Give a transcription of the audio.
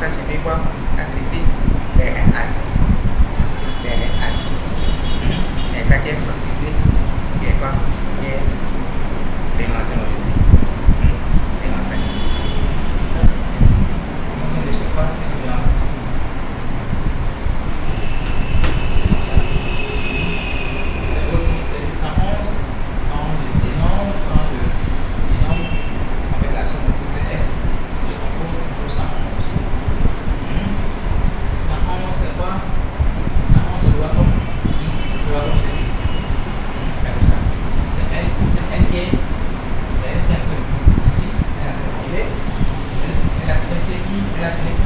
discuss with people as la película.